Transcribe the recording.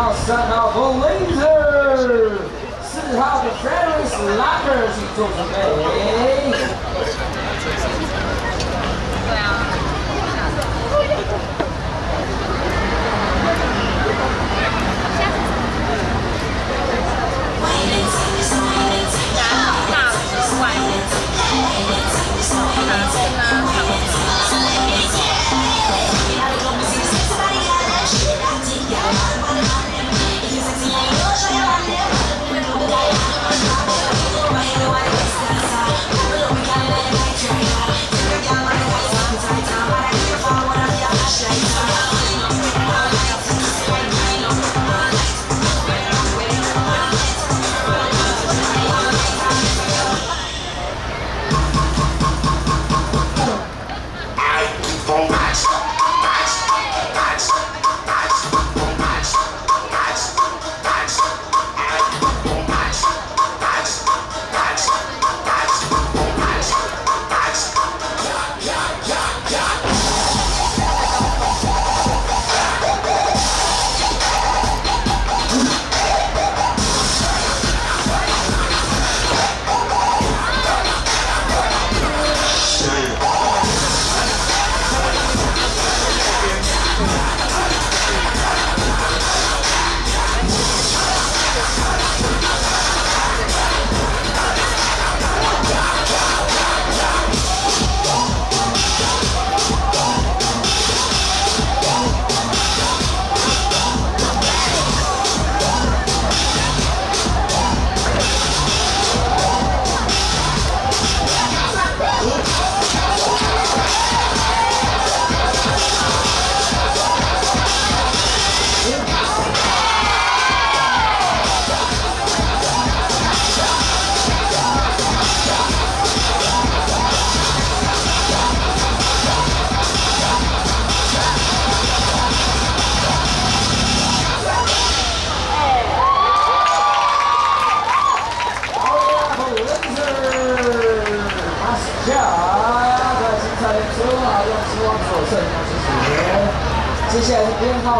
dans ce nouveau laser. How the lockers he. 希望还有希望所剩无几。接下来是编号。